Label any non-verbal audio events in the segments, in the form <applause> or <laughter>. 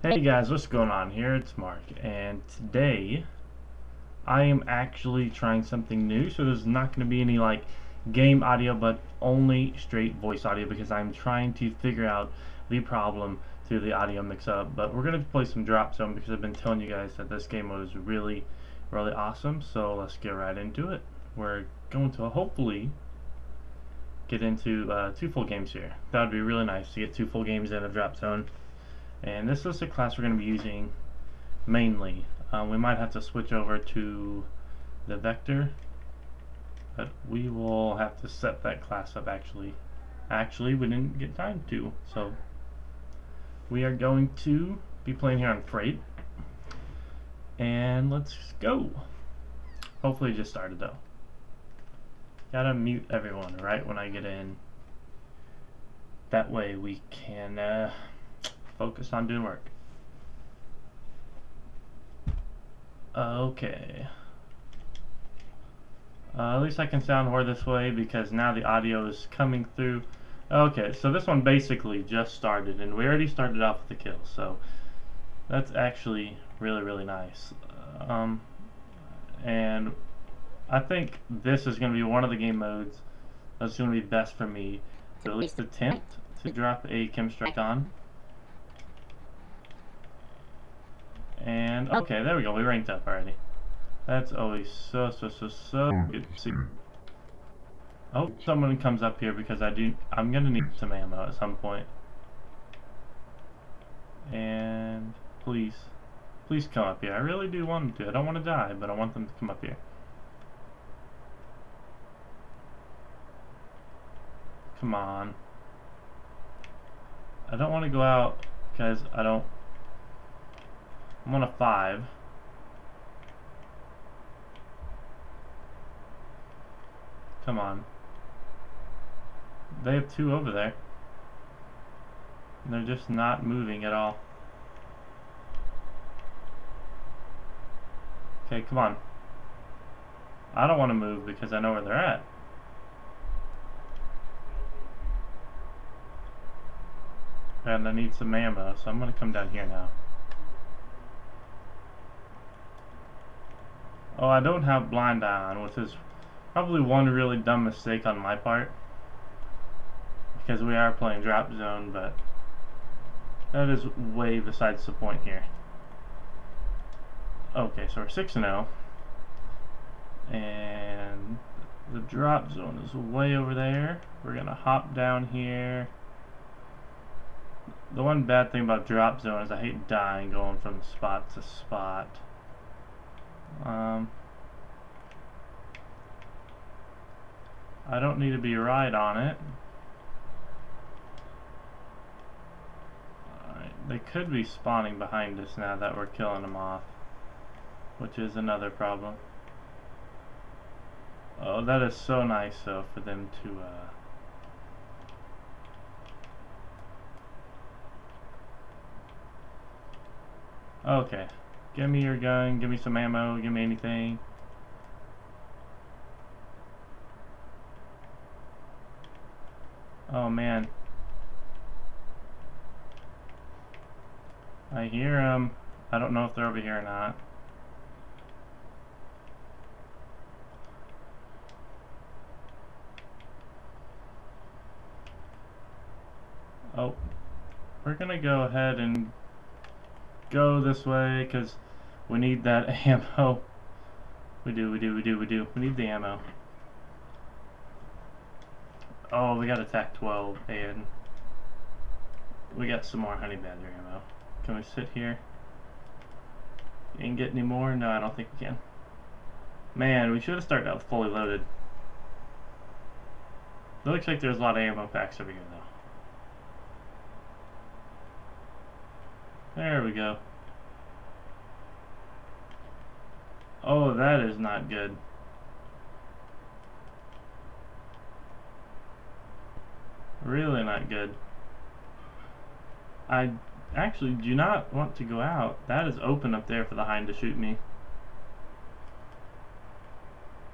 Hey guys, what's going on here? It's Mark, and today I am actually trying something new, so there's not going to be any like game audio, but only straight voice audio because I'm trying to figure out the problem through the audio mix-up. But we're going to play some Drop Zone because I've been telling you guys that this game was really, really awesome, so let's get right into it. We're going to hopefully get into uh, two full games here. That would be really nice to get two full games in of Drop Zone. And this is the class we're going to be using mainly. Um, we might have to switch over to the vector, but we will have to set that class up actually. Actually, we didn't get time to, so we are going to be playing here on Freight. And let's go. Hopefully it just started though. Gotta mute everyone right when I get in. That way we can uh, focus on doing work. Okay. Uh, at least I can sound more this way because now the audio is coming through. Okay, so this one basically just started and we already started off with the kill, so that's actually really, really nice. Um, and I think this is going to be one of the game modes that's going to be best for me to at least attempt to drop a KEM Strike on. And, oh. okay, there we go, we ranked up already. That's always so, so, so, so good to see. I hope someone comes up here because I do, I'm going to need some ammo at some point. And, please, please come up here. I really do want them to. I don't want to die, but I want them to come up here. Come on. I don't want to go out because I don't I'm on a 5. Come on. They have two over there. They're just not moving at all. Okay, come on. I don't want to move because I know where they're at. And I need some ammo, so I'm going to come down here now. Oh, I don't have blind eye on, which is probably one really dumb mistake on my part. Because we are playing drop zone, but that is way besides the point here. Okay, so we're 6 0. And the drop zone is way over there. We're going to hop down here. The one bad thing about drop zone is I hate dying going from spot to spot. Um, I don't need to be right on it. they could be spawning behind us now that we're killing them off. Which is another problem. Oh, that is so nice though for them to uh Okay. Give me your gun, give me some ammo, give me anything. Oh man. I hear them. I don't know if they're over here or not. Oh. We're gonna go ahead and go this way because we need that <laughs> ammo. We do, we do, we do, we do. We need the ammo. Oh, we got a Tac 12 and we got some more honey badger ammo. Can we sit here and get any more? No, I don't think we can. Man, we should have started out fully loaded. It looks like there's a lot of ammo packs over here though. There we go. Oh, that is not good. Really not good. I actually do not want to go out. That is open up there for the hind to shoot me.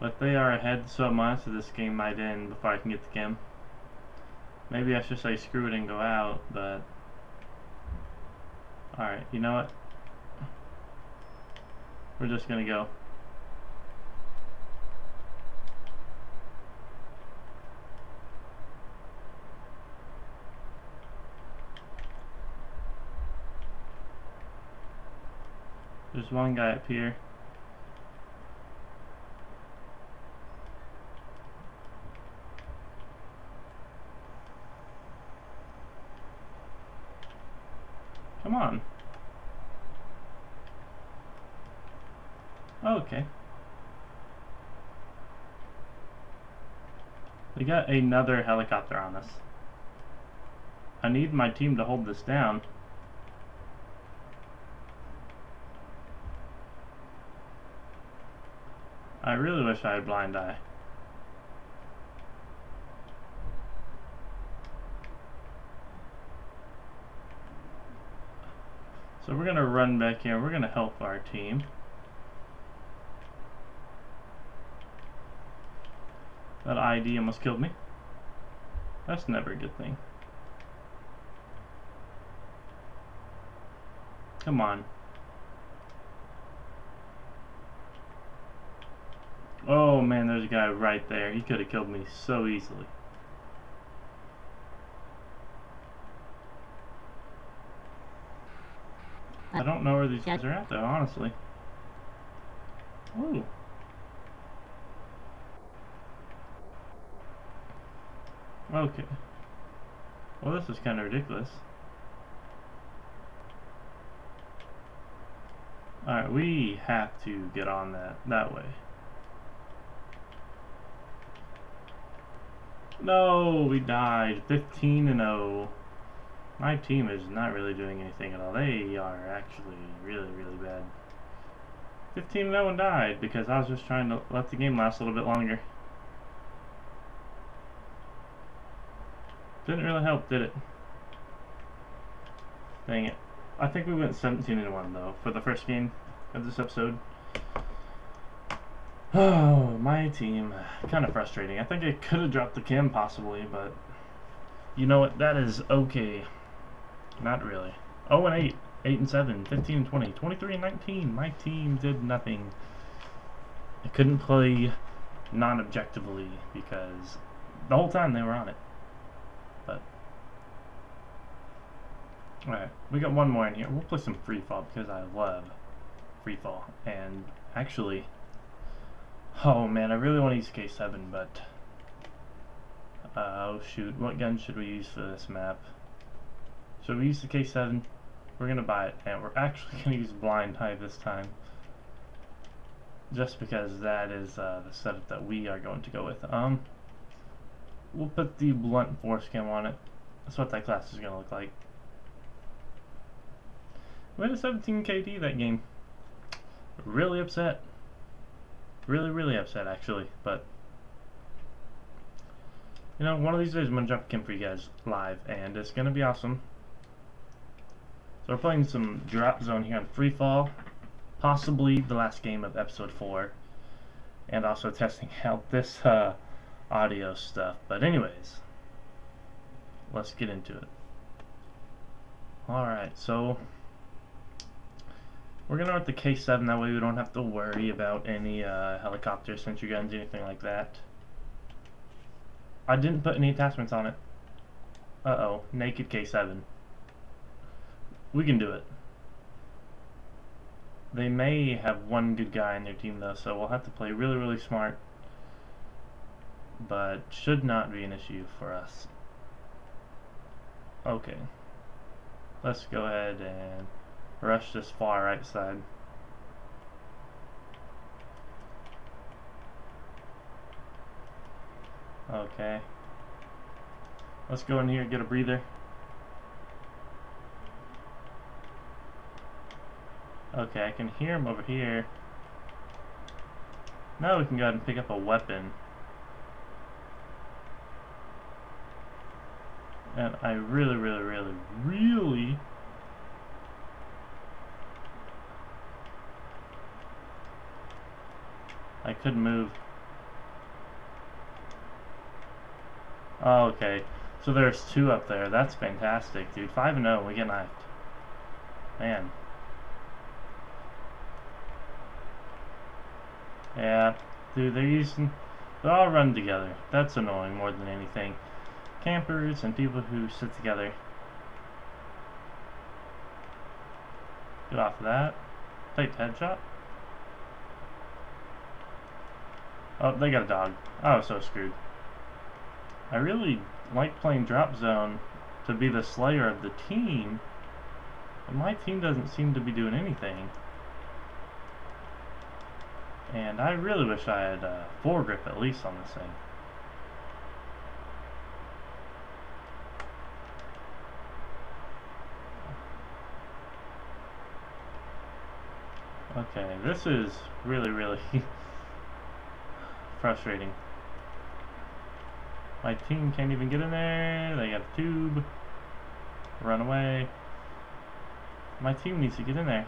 But they are ahead so much that this game might end before I can get the KEM. Maybe I should say screw it and go out, but... Alright, you know what? We're just gonna go. There's one guy up here. Come on. Oh, okay. We got another helicopter on us. I need my team to hold this down. I really wish I had blind eye. So we're going to run back here. We're going to help our team. That IED almost killed me. That's never a good thing. Come on. Oh man, there's a guy right there. He could have killed me so easily. I don't know where these guys are at though, honestly. Ooh. Okay. Well, this is kind of ridiculous. Alright, we have to get on that, that way. No, we died. 15 and 0. My team is not really doing anything at all. They are actually really, really bad. 15 0 and died because I was just trying to let the game last a little bit longer. Didn't really help, did it? Dang it. I think we went 17 and 1 though for the first game of this episode. Oh, <sighs> my team. Kind of frustrating. I think I could have dropped the KEM possibly, but you know what? That is okay. Not really. 0 and 8, 8 and 7, 15 and 20, 23 and 19. My team did nothing. I couldn't play non-objectively because the whole time they were on it. But alright, we got one more in here. We'll play some free fall because I love free fall. And actually, oh man, I really want to use K7, but uh, oh shoot, what gun should we use for this map? So we use the K7, we're to buy it, and we're <laughs> actually to use blind eye this time. Just because that is uh, the setup that we are going to go with. Um, We'll put the blunt force cam on it. That's what that class is to look like. We had a 17 KD that game. Really upset. Really, really upset actually, but you know, one of these days I'm going to jump in for you guys live, and it's going to be awesome. So we're playing some drop zone here on free fall, possibly the last game of episode 4, and also <laughs> testing out this uh, audio stuff. But anyways, let's get into it. Alright, so we're going to run the K7, that way we don't have to worry about any uh, helicopter sentry guns, anything like that. I didn't put any attachments on it. Uh-oh, naked K7. We can do it. They may have one good guy in their team though, so we'll have to play really, really smart. But should not be an issue for us. Okay. Let's go ahead and rush this far right side. Okay. Let's go in here and get a breather. Okay, I can hear him over here. Now we can go ahead and pick up a weapon. And I really, really, really, really I couldn't move. Oh, okay. So there's two up there. That's fantastic, dude. 5 and 0, we get knifed. Man. Yeah, dude, they're using... They all run together. That's annoying more than anything. Campers and people who sit together. Get off of that. Take headshot. Oh, they got a dog. I was so screwed. I really like playing drop zone to be the slayer of the team, but my team doesn't seem to be doing anything. And I really wish I had uh, a foregrip at least on this thing. Okay, this is really, really <laughs> frustrating. My team can't even get in there. They got a tube. Run away. My team needs to get in there.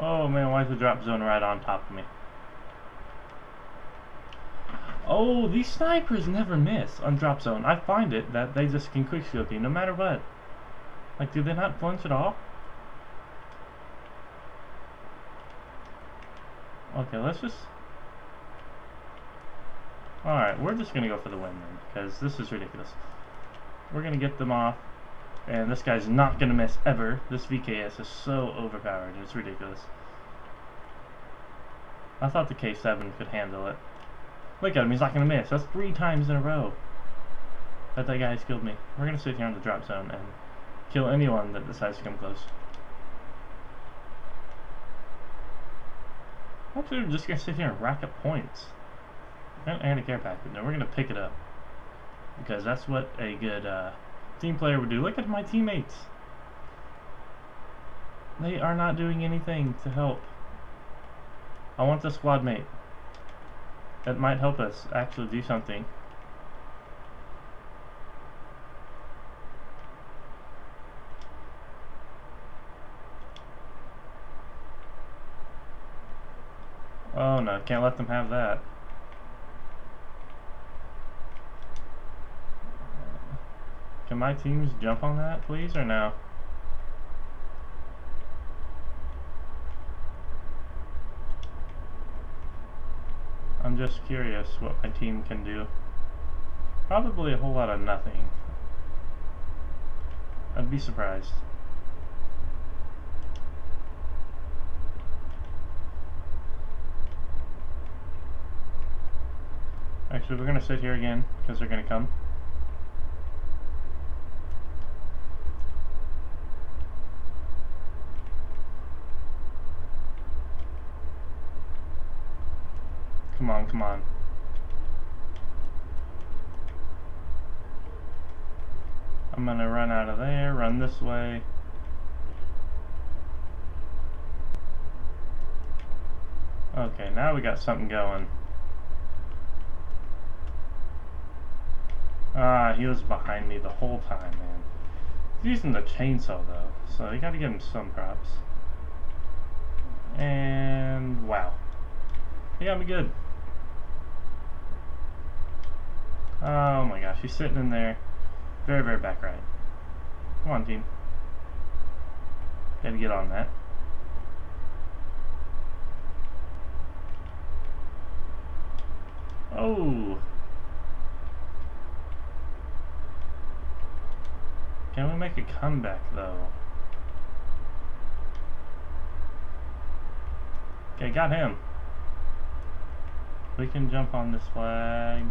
Oh man, why is the drop zone right on top of me? Oh, these snipers never miss on drop zone. I find it that they just can quickscope you no matter what. Like, do they not flinch at all? Okay, let's just... Alright, we're just gonna go for the win then, because this is ridiculous. We're gonna get them off, and this guy's not gonna miss ever. This VKS is so overpowered, it's ridiculous. I thought the K7 could handle it. Look at him, he's not gonna miss. That's three times in a row that that guy has killed me. We're gonna sit here in the drop zone and kill anyone that decides to come close. Actually, we're just gonna sit here and rack up points. And a care package. No, we're gonna pick it up. Because that's what a good uh, team player would do. Look at my teammates. They are not doing anything to help. I want the squad mate. That might help us actually do something. Oh no, can't let them have that. Can my teams jump on that, please, or no? I'm just curious what my team can do. Probably a whole lot of nothing. I'd be surprised. Actually, we're going to sit here again, because they're going to come. Come on, come on. I'm gonna run out of there, run this way. Okay, now we got something going. Ah, he was behind me the whole time, man. He's using the chainsaw, though, so you gotta give him some props. And, wow. He got me good. Oh my gosh, he's sitting in there. Very, very back right. Come on, team. Gotta get on that. Oh! Can we make a comeback, though? Okay, got him. We can jump on this flag.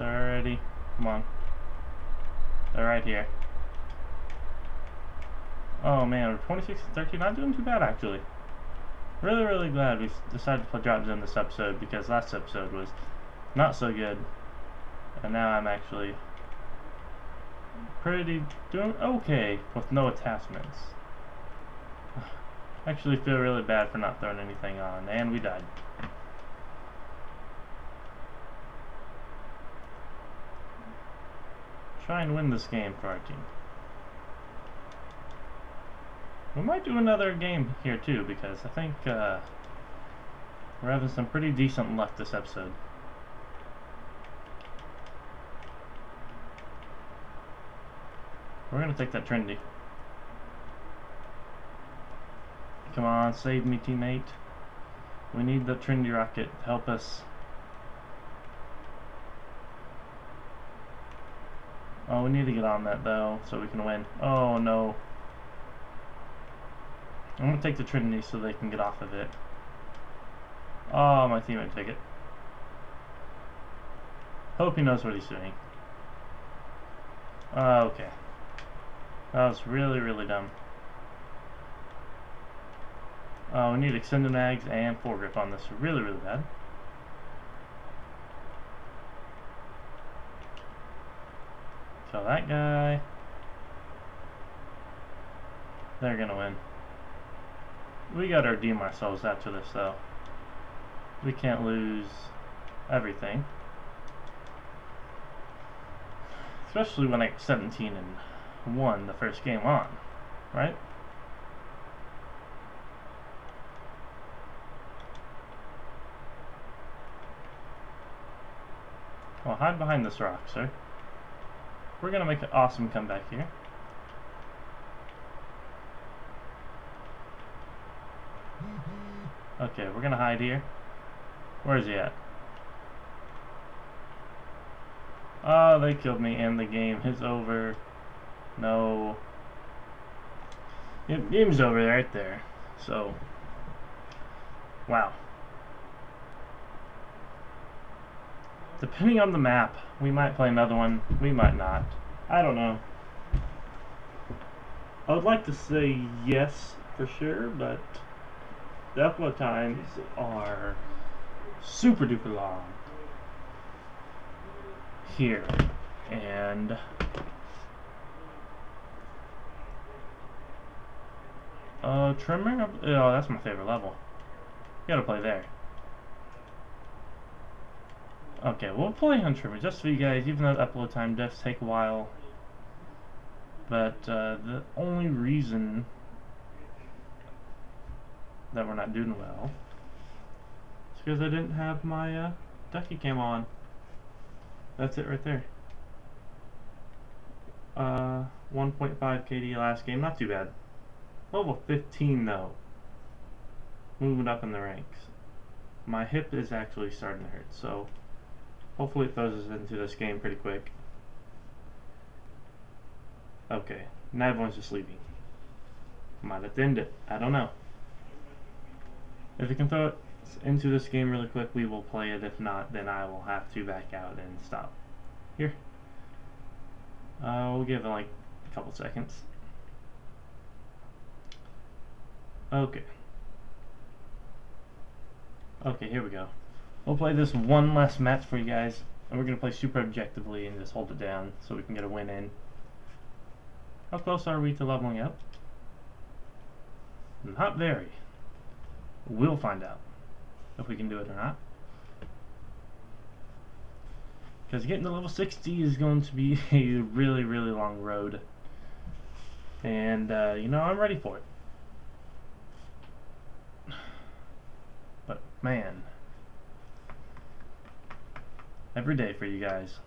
It's already. Come on. They're right here. Oh man, we're 26 13. Not doing too bad actually. Really, really glad we decided to put drops in this episode because last episode was not so good. And now I'm actually pretty doing okay with no attachments. <sighs> actually feel really bad for not throwing anything on, and we died. Try and win this game for our team. We might do another game here too, because I think uh, we're having some pretty decent luck this episode. We're gonna take that Trinity. Come on, save me, teammate. We need the Trinity rocket to help us. Oh, we need to get on that though, so we can win. Oh no. I'm gonna take the Trinity so they can get off of it. Oh, my teammate took it. Hope he knows what he's doing. Uh, okay. That was really, really dumb. Uh, we need extended mags and foregrip on this. Really, really bad. Kill that guy. They're gonna win. We gotta redeem ourselves after this, though. We can't lose everything. Especially when I 17 and won the first game on, right? Well, hide behind this rock, sir. We're gonna make an awesome comeback here. Okay, we're gonna hide here. Where is he at? Oh, they killed me and the game is over. No. Game's over right there. So, wow. Depending on the map, we might play another one, we might not. I don't know. I would like to say yes for sure, but the upload times are super duper long here and uh Tremor oh that's my favorite level you gotta play there okay we'll play Tremor just for you guys even though the upload time does take a while but uh, the only reason that we're not doing well. is because I didn't have my uh, ducky cam on. That's it right there. Uh, 1.5 KD last game, not too bad. Level 15 though. Moving up in the ranks. My hip is actually starting to hurt, so hopefully it throws us into this game pretty quick. Okay, now everyone's just leaving. Might have to end it. I don't know. If we can throw it into this game really quick, we will play it. If not, then I will have to back out and stop. Here. Uh, we'll give it like a couple seconds. Okay. Okay, here we go. We'll play this one last match for you guys, and we're going to play super objectively and just hold it down so we can get a win in. How close are we to leveling up? Not very. We'll find out if we can do it or not. Because getting to level 60 is going to be <laughs> a really, really long road. And, uh, you know, I'm ready for it. <sighs> But, man. Every day for you guys.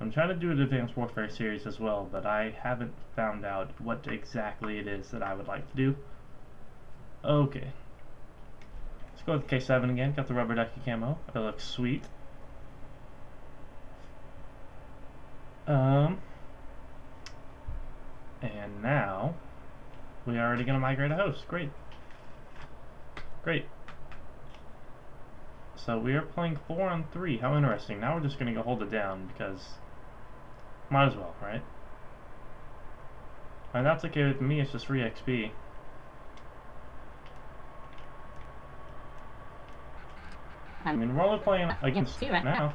I'm trying to do an Advanced Warfare series as well, but I haven't found out what exactly it is that I would like to do. Okay. Let's go with K7 again. Got the rubber ducky camo. It looks sweet. Um, and now we are already going to migrate a host. Great. Great. So we are playing 4 on 3. How interesting. Now we're just going to go hold it down because might as well, right? And that's okay with me. It's just free XP. I mean, we're only playing against right now.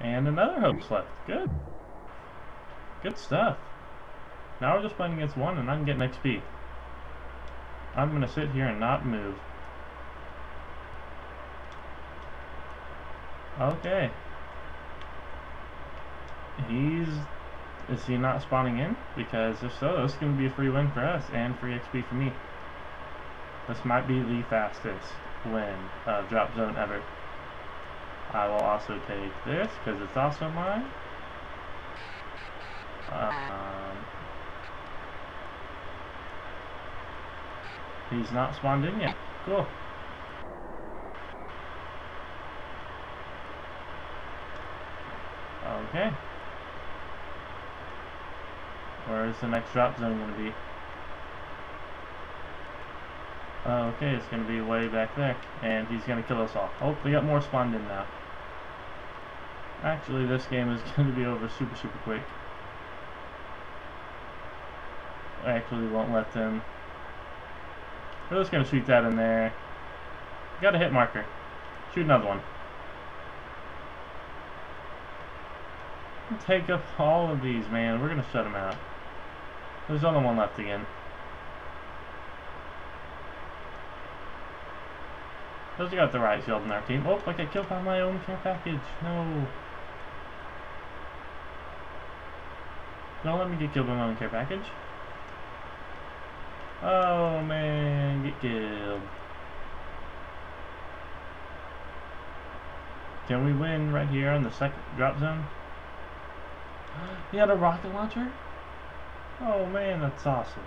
And another host left. Good. Good stuff. Now we're just playing against one and I'm getting XP. I'm going to sit here and not move. Okay. He's Is he not spawning in? Because if so, this is going to be a free win for us and free XP for me. This might be the fastest win of drop zone ever. I will also take this because it's also mine. Um, he's not spawned in yet. Cool. Okay. Where is the next drop zone going to be? Okay, it's going to be way back there. And he's going to kill us all. Oh, we got more spawned in now. Actually, this game is <laughs> going to be over super, super quick. I actually won't let them. We're just going to shoot that in there. Got a hit marker. Shoot another one. Take up all of these, man. We're going to shut them out. There's only one left again. Those got the riot shield in our team. Oh, I got killed by my own care package. No. Don't let me get killed by my own care package. Oh man, get killed. Can we win right here on the second drop zone? He had a rocket launcher? Oh man, that's awesome.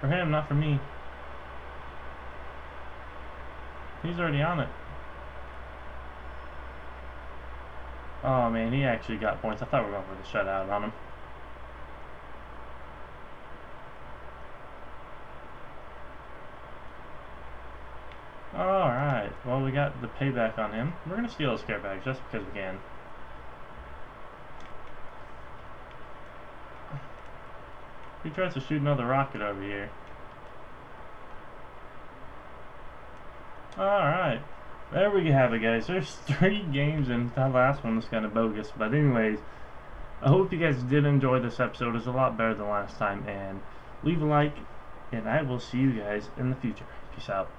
For him, not for me. He's already on it. Oh man, he actually got points. I thought we were going for the shutout on him. Alright, well we got the payback on him. We're going to steal his care bags just because we can. He tries to shoot another rocket over here. Alright. There we have it, guys. There's <laughs> three games, and that last one was kind of bogus. But anyways, I hope you guys did enjoy this episode. It's a lot better than last time. And leave a like, and I will see you guys in the future. Peace out.